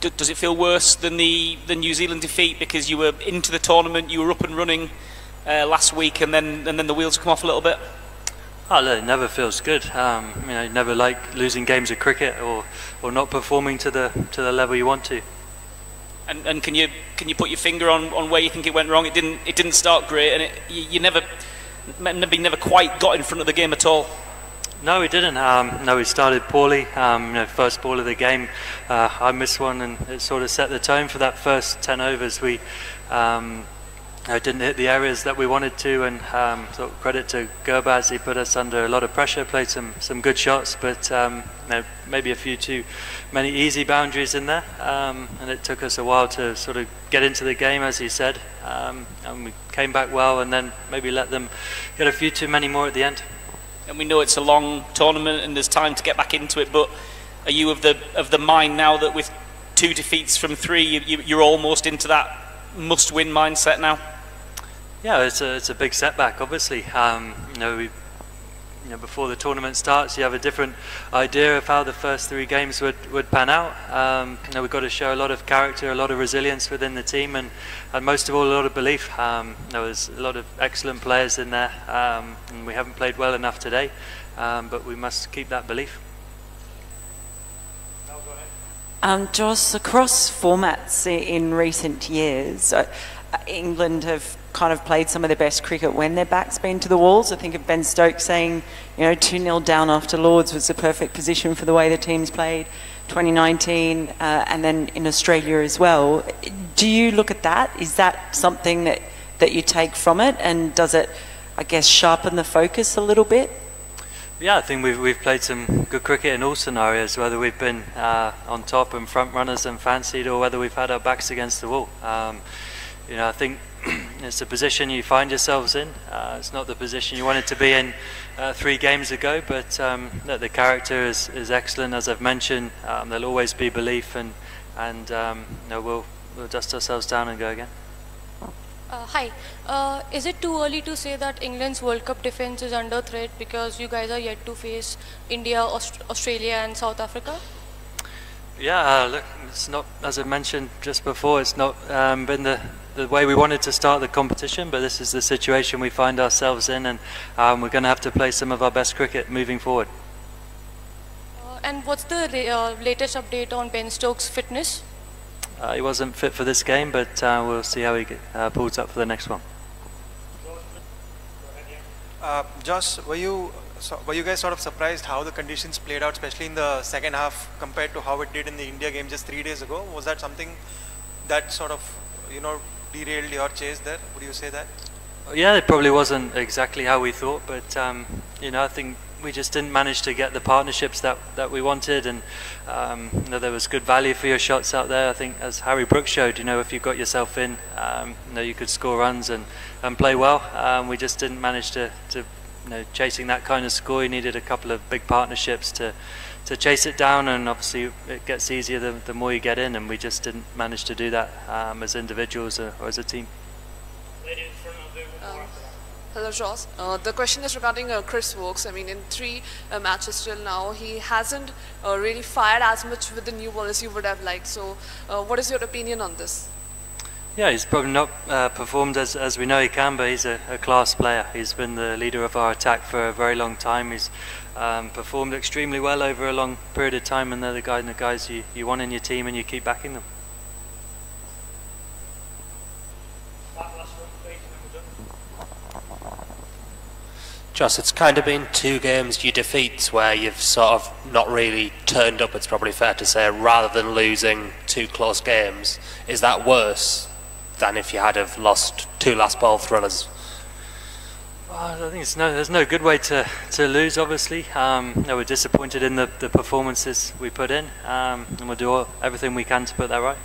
D- does it feel worse than the, the New Zealand defeat because you were into the tournament, you were up and running uh, last week, and then and then the wheels come off a little bit? Oh, look, it never feels good. Um, you know, you never like losing games of cricket or, or not performing to the to the level you want to. And, and can you can you put your finger on, on where you think it went wrong? It didn't it didn't start great, and it, you, you never maybe never quite got in front of the game at all. No, we didn't. Um, no, we started poorly. Um, you know, first ball of the game, uh, I missed one, and it sort of set the tone for that first ten overs. We um, didn't hit the areas that we wanted to, and um, credit to Gurbaz, he put us under a lot of pressure, played some, some good shots, but um, you know, maybe a few too many easy boundaries in there, um, and it took us a while to sort of get into the game, as he said, and we came back well, and then maybe let them get a few too many more at the end. And we know it's a long tournament, and there's time to get back into it, but are you of the of the mind now that with two defeats from three, you, you, you're almost into that must-win mindset now? Yeah, it's a, it's a big setback, obviously. Um, you know, we, you know, before the tournament starts, you have a different idea of how the first three games would, would pan out. Um, you know, we've got to show a lot of character, a lot of resilience within the team, and, and most of all, a lot of belief. Um, there's a lot of excellent players in there, um, and we haven't played well enough today, um, but we must keep that belief. Um, Jos, across formats in recent years, uh, England have kind of played some of their best cricket when their back's been to the walls. I think of Ben Stokes saying, you know, 2 0 down after Lords was the perfect position for the way the teams played 2019 uh, and then in Australia as well. Do you look at that? Is that something that, that you take from it? And does it, I guess, sharpen the focus a little bit? Yeah, I think we've, we've played some good cricket in all scenarios, whether we've been uh, on top and front runners and fancied, or whether we've had our backs against the wall. Um, you know, I think it's the position you find yourselves in. Uh, it's not the position you wanted to be in uh, three games ago, but um, the character is, is excellent, as I've mentioned. Um, there'll always be belief, and and um, you know, we'll we'll dust ourselves down and go again. Uh, hi. Uh, is it too early to say that England's World Cup defense is under threat because you guys are yet to face India, Aust Australia, and South Africa? Yeah, uh, look, it's not as I mentioned just before. It's not um, been the the way we wanted to start the competition, but this is the situation we find ourselves in, and um, we're going to have to play some of our best cricket moving forward. Uh, and what's the uh, latest update on Ben Stokes' fitness? Uh, he wasn't fit for this game, but uh, we'll see how he get, uh, pulls up for the next one. Uh, Josh, were you so were you guys sort of surprised how the conditions played out, especially in the second half, compared to how it did in the India game just three days ago? Was that something that sort of you know derailed your chase there? Would you say that? Yeah, it probably wasn't exactly how we thought, but um, you know, I think we just didn't manage to get the partnerships that, that we wanted, and um, you know, there was good value for your shots out there. I think, as Harry Brooks showed, you know, if you got yourself in, um, you know, you could score runs and, and play well. Um, we just didn't manage to, to, know, chasing that kind of score. You needed a couple of big partnerships to to chase it down, and obviously it gets easier the, the more you get in, and we just didn't manage to do that um, as individuals or, or as a team. Hello, Jos. Uh, the question is regarding uh, Chris Woakes. I mean, in three uh, matches till now, he hasn't uh, really fired as much with the new ball as you would have liked. So, uh, what is your opinion on this? Yeah, he's probably not uh, performed as, as we know he can, but he's a, a, class player. He's been the leader of our attack for a very long time. He's um, performed extremely well over a long period of time, and they're the guys, the guys you, you want in your team, and you keep backing them. Jos, it's kind of been two games you defeats where you've sort of not really turned up, it's probably fair to say, rather than losing two close games. Is that worse than if you had have lost two last ball thrillers? Well, I think it's no, there's no good way to, to lose, obviously. Um, no, we're disappointed in the, the performances we put in, um, and we'll do all, everything we can to put that right.